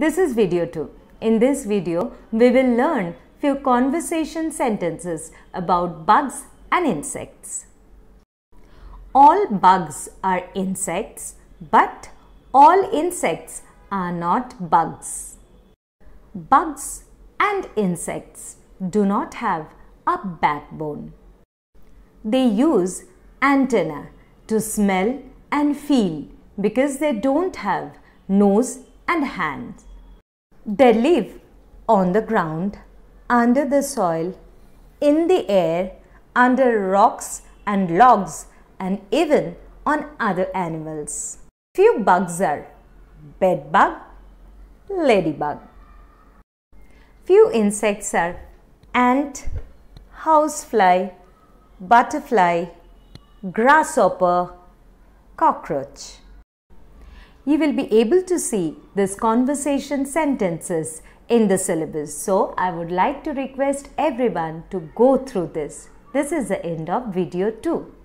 This is video 2. In this video, we will learn few conversation sentences about bugs and insects. All bugs are insects, but all insects are not bugs. Bugs and insects do not have a backbone. They use antenna to smell and feel because they don't have nose and hands. They live on the ground, under the soil, in the air, under rocks and logs, and even on other animals. Few bugs are bedbug, ladybug. Few insects are ant, housefly, butterfly, grasshopper, cockroach. You will be able to see this conversation sentences in the syllabus. So, I would like to request everyone to go through this. This is the end of video 2.